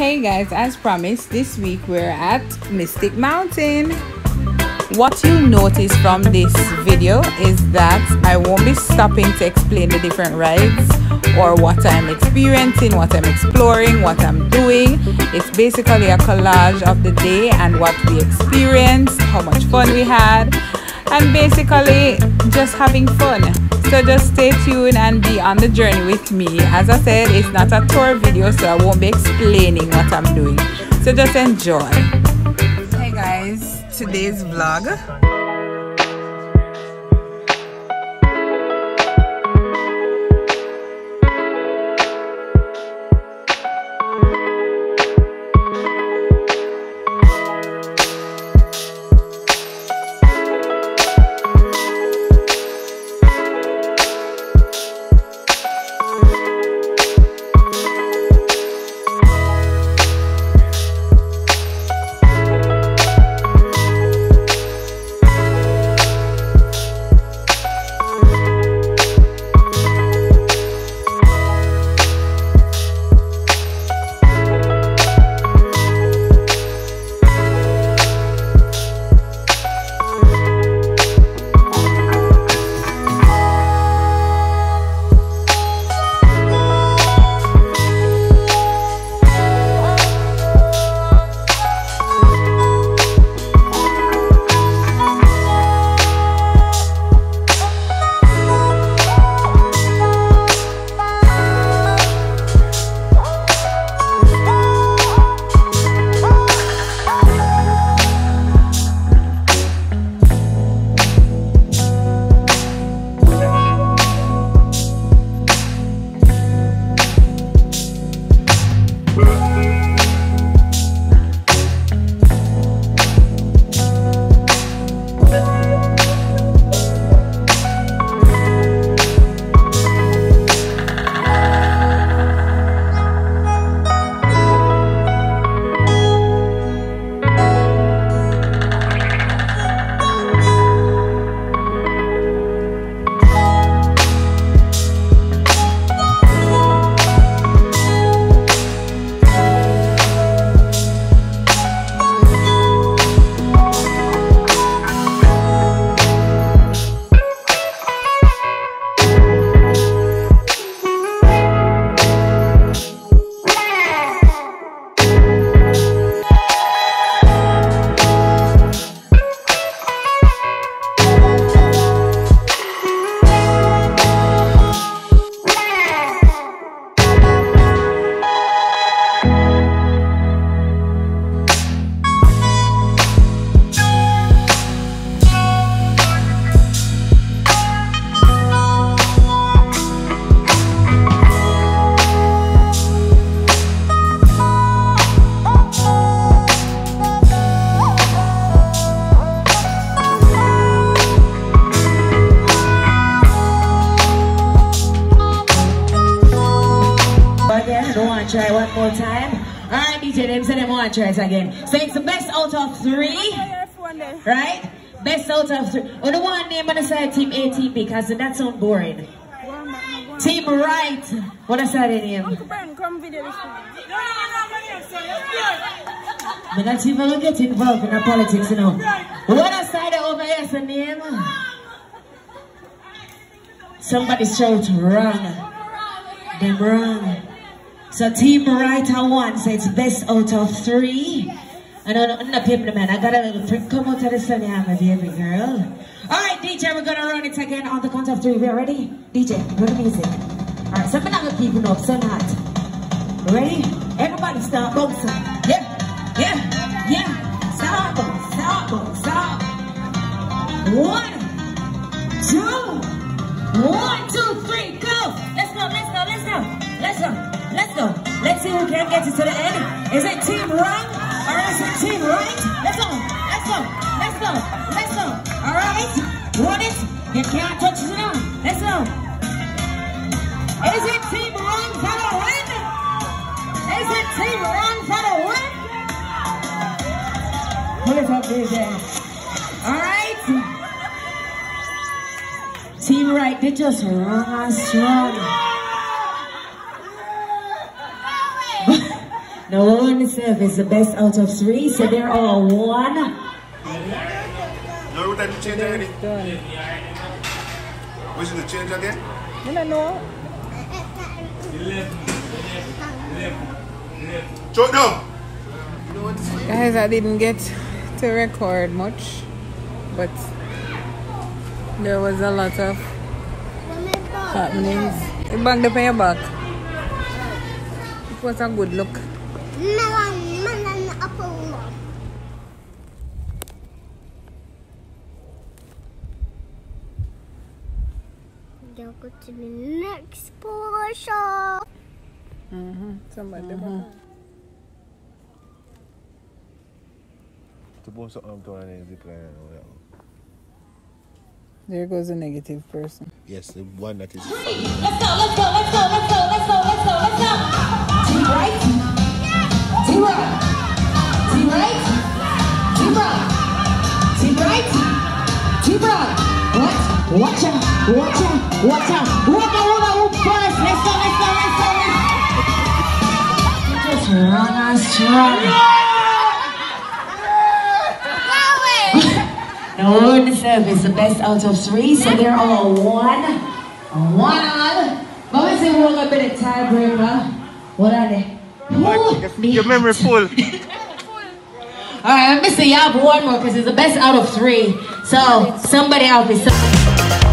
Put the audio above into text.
Hey guys, as promised, this week we're at Mystic Mountain. What you'll notice from this video is that I won't be stopping to explain the different rides or what I'm experiencing, what I'm exploring, what I'm doing. It's basically a collage of the day and what we experienced, how much fun we had, and basically just having fun. So just stay tuned and be on the journey with me. As I said, it's not a tour video, so I won't be explaining what I'm doing. So just enjoy. Hey guys, today's vlog try one more time. All right, DJ, them say them want to try it again. So it's the best out of three, right? Best out of three. Oh, the one name on the side, Team A, Team B, because that sounds boring. Team Right. What is that name? I'm not even get involved in the politics, you know. What is that over here, the name? Somebody shout wrong. Them wrong. So Team Writer one so it's best out of three. And on the paper man, I got a little trick. Come out to the sun, yeah, my baby girl. Alright, DJ, we're gonna run it again on the count of three. We are ready? DJ, run the music. Alright, so I'm not keeping up, so not. Ready? Everybody start bouncing. Yeah, yeah, yeah. Stop, stop, stop. One, get it to the end. Is it Team Right or is it Team Right? Let's go. Let's go. Let's go. Let's go. All right. Run it. You can't touch it now. Let's go. Is it Team Wrong for the win? Is it Team Wrong for the win? Pull it up, DJ. All right. Team Right, they just run strong. No one service the best out of three, so they're all one. No, what time you change already? Done. We should change again? I don't know. Show it down. Guys, I didn't get to record much, but there was a lot of happenings. You banged up on your back. It was a good look. Go to the next portion. Mm-hmm. Somebody Suppose I'm doing a zip line and all that. There goes a negative person. Yes, the one that is. Let's go, let's go, let's go, let's go, let's go, let's go, let's go, let's go. Team right, Watch out, watch out, watch out. Walk out, walk out, first. Let's go, let's go, let's go, let's go. Just run us strong. No one service the best out of three, so they're all one. One all. But we say we're gonna be the tiebreaker. What are they? Your memory full. Alright, let me say you have one more because it's the best out of three. So somebody me. So-